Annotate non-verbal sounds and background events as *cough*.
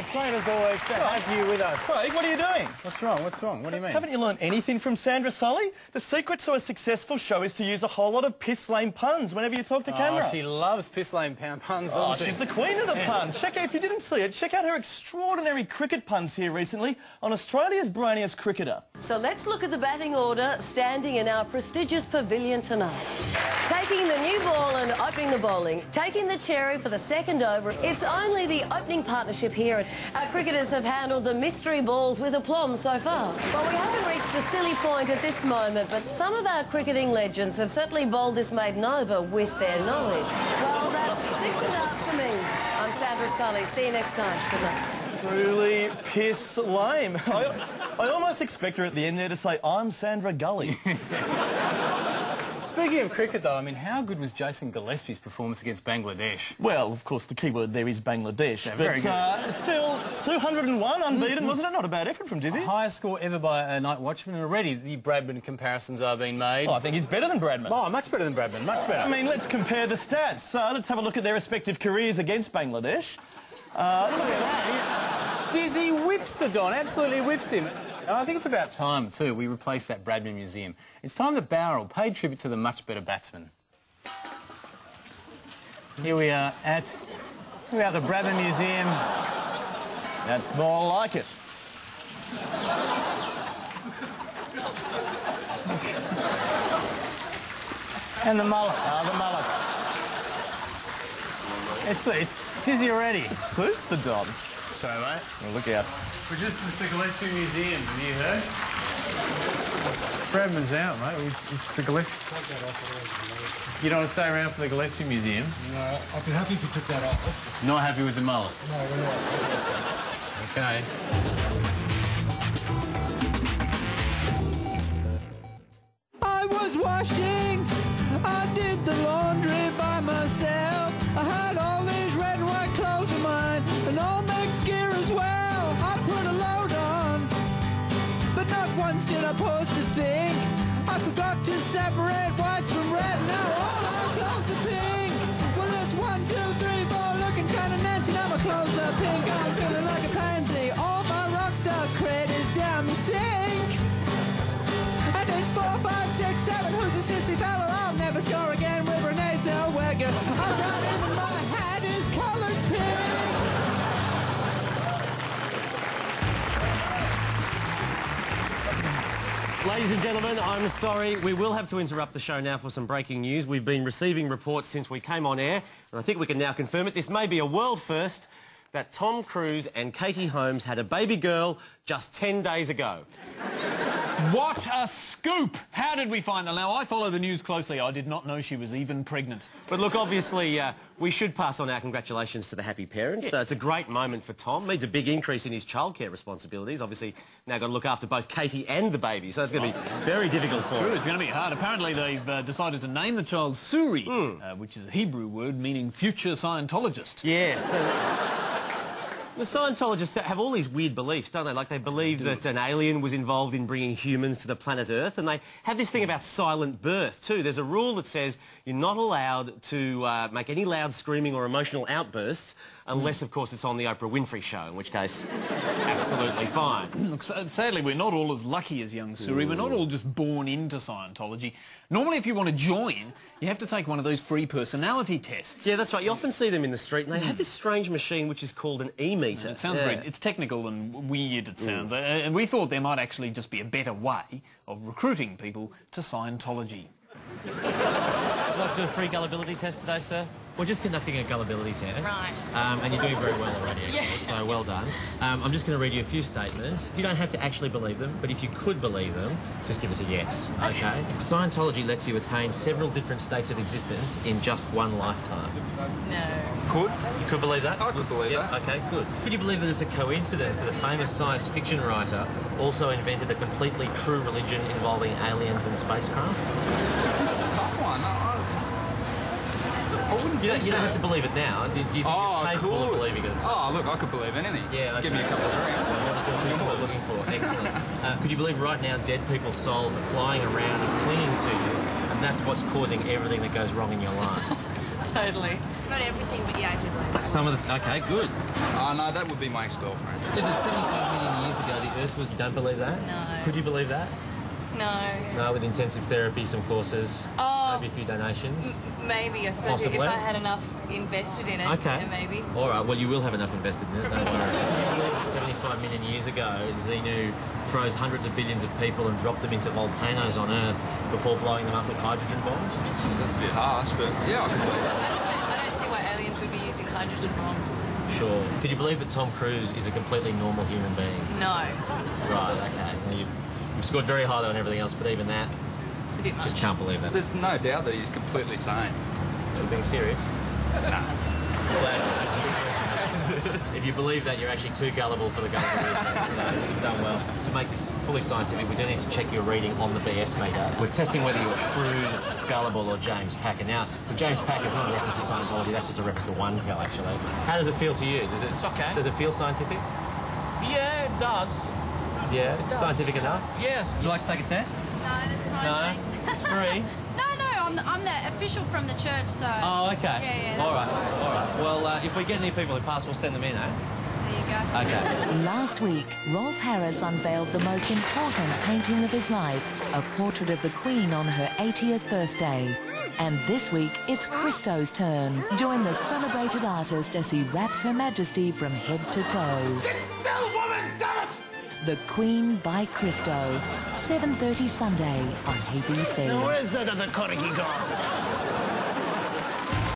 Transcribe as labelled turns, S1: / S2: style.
S1: it's great as always to have you with us.
S2: Craig, what are you doing?
S1: What's wrong? What's wrong? What do you mean?
S2: Haven't you learned anything from Sandra Sully? The secret to a successful show is to use a whole lot of piss-lame puns whenever you talk to oh, camera.
S1: Oh, she loves piss lane pound puns, oh, doesn't
S2: Oh,
S1: she?
S2: she's the queen of the pun. Check out, if you didn't see it, check out her extraordinary cricket puns here recently on Australia's brainiest cricketer.
S3: So let's look at the batting order standing in our prestigious pavilion tonight. Taking the new ball and opening the bowling. Taking the cherry for the second over. It's only the opening partnership here. Our cricketers have handled the mystery balls with aplomb so far. Well, we haven't reached the silly point at this moment, but some of our cricketing legends have certainly bowled this maiden over with their knowledge. Well, that's six and out for me. I'm Sandra Sully. See you next time. Good night.
S2: Truly piss lame. I, I almost expect her at the end there to say, I'm Sandra Gully. *laughs*
S1: Speaking of cricket, though, I mean, how good was Jason Gillespie's performance against Bangladesh?
S2: well, of course, the key word there is Bangladesh.
S1: Yeah,
S2: but
S1: good.
S2: Uh, still, 201 unbeaten, wasn't it? Not a bad effort from Dizzy.
S1: Highest score ever by a night watchman, and already the Bradman comparisons are being made.
S2: Oh, I think he's better than Bradman.
S1: Oh, much better than Bradman, much better.
S2: I mean, let's compare the stats. Uh, let's have a look at their respective careers against Bangladesh. Uh, look at that.
S1: Dizzy whips the Don, absolutely whips him. And I think it's about time, too, we replace that Bradman Museum. It's time that Bowral paid tribute to the much better batsman. Here we are at, we are the Bradman Museum.
S2: That's more like it.
S1: And the mullet.
S2: Ah, the mullets.
S1: It's, it's dizzy already.
S2: Suits the Don.
S4: So, mate,
S2: Well, look out.
S4: we're just at the Gillespie Museum. Have you heard? Bradman's out, mate. We- It's the Gillespie. You don't want to stay around for the Gillespie Museum?
S5: No, I'd be happy if you took that off.
S4: Not happy with the mullet?
S5: No, we're not.
S4: Okay.
S6: I was washing, I did the laundry did I pause to think. I forgot to separate whites
S7: Ladies and gentlemen, I'm sorry. We will have to interrupt the show now for some breaking news. We've been receiving reports since we came on air, and I think we can now confirm it. This may be a world first that Tom Cruise and Katie Holmes had a baby girl just 10 days ago.
S8: What a scoop! How did we find that? Now, I follow the news closely. I did not know she was even pregnant.
S7: But look, obviously, uh, we should pass on our congratulations to the happy parents. Uh, it's a great moment for Tom. Means a big increase in his childcare responsibilities. Obviously, now got to look after both Katie and the baby, so it's going to be very difficult for
S8: True,
S7: him.
S8: it's going to be hard. Apparently, they've uh, decided to name the child Suri, uh, which is a Hebrew word meaning future Scientologist.
S7: Yes. The Scientologists have all these weird beliefs, don't they? Like they believe that an alien was involved in bringing humans to the planet Earth, and they have this thing about silent birth too. There's a rule that says you're not allowed to uh, make any loud screaming or emotional outbursts unless, of course, it's on the Oprah Winfrey Show, in which case, absolutely fine. *clears throat*
S8: Look, sadly, we're not all as lucky as young Suri. We're not all just born into Scientology. Normally, if you want to join, you have to take one of those free personality tests.
S7: Yeah, that's right. You often see them in the street, and they have this strange machine which is called an e-meter.
S8: It sounds
S7: Yeah.
S8: very, it's technical and weird, it sounds. Uh, and we thought there might actually just be a better way of recruiting people to Scientology.
S9: Would you like to do a free gullibility test today, sir?
S10: We're just conducting a gullibility test.
S9: Right.
S10: Um, and you're doing very well already, actually,
S9: Yeah.
S10: so well done. Um, I'm just going to read you a few statements. You don't have to actually believe them, but if you could believe them, just give us a yes, okay? Scientology lets you attain several different states of existence in just one lifetime.
S9: No.
S10: Could? You could believe that? I could believe that. Okay, good. Could you believe that it's a coincidence that a famous science fiction writer also invented a completely true religion involving aliens and spacecraft?
S11: That's a tough one. I wouldn't
S10: You don't,
S11: think
S10: you don't have to believe it now. Do you think
S11: Oh,
S10: you're capable
S11: cool.
S10: of believing it?
S11: Oh, look, I could believe anything.
S10: Yeah, okay.
S11: Give me a couple of drinks.
S10: That's what we're looking for. Excellent. *laughs* Uh, could you believe right now dead people's souls are flying around and clinging to you, and that's what's causing everything that goes wrong in your life? *laughs*
S9: Totally.
S12: Not everything, but yeah, I do believe it.
S10: Some of the... Okay, good.
S11: Oh, no, that would be my ex-girlfriend.
S10: If it's 75 million years ago, the Earth was... Don't believe that?
S12: No.
S10: Could you believe that?
S12: No.
S10: No, with intensive therapy, some courses,
S12: Oh.
S10: Maybe a few donations.
S12: Maybe, I suppose,
S10: Possibly.
S12: if I had enough invested in it,
S10: Okay.
S12: maybe.
S10: All right, well, you will have enough invested in it, don't worry. Can you believe that 75 million years ago, Xenu froze hundreds of billions of people and dropped them into volcanoes on Earth before blowing them up with hydrogen bombs?
S11: Jeez, that's a bit harsh, but yeah, I can believe that.
S12: I, don't, I don't see why aliens would be using hydrogen bombs.
S10: Sure. Could you believe that Tom Cruise is a completely normal human being?
S12: No.
S10: Right, okay. Well, you, you've scored very high though on everything else, but even that,
S12: It's a bit much.
S10: just can't believe that.
S11: There's no doubt that he's completely sane.
S10: Are you being serious?
S11: No. *laughs*
S10: if you believe that, you're actually too gullible for the gullible test, *laughs* so you've done well. To make this fully scientific, we do need to check your reading on the BS meter. We're testing whether you're shrewd, gullible, or James Packer. Now, the James Packer is not a reference to Scientology, that's just a reference to One.Tel, actually. How does it feel to you? Does it,
S8: It's okay.
S10: Does it feel scientific?
S8: Yeah, it does.
S10: Yeah? Scientific enough?
S8: Yes.
S9: Would you like to take a test?
S12: No, that's fine.
S9: No?
S12: thanks.
S9: It's free. *laughs*
S12: no, no, I'm the, I'm the official from the church, so.
S9: Oh, okay.
S12: Yeah, yeah.
S9: All right, all right. Well, uh, if we get any people who pass, we'll send them in, eh?
S12: There you go.
S9: Okay. *laughs*
S13: Last week, Rolf Harris unveiled the most important painting of his life, a portrait of the Queen on her 80th birthday. And this week, it's Christo's turn. Join the celebrated artist as he wraps Her Majesty from head to toe. The Queen by Christo, 7.30 Sunday on ABC.
S6: Where's that other corgi gone?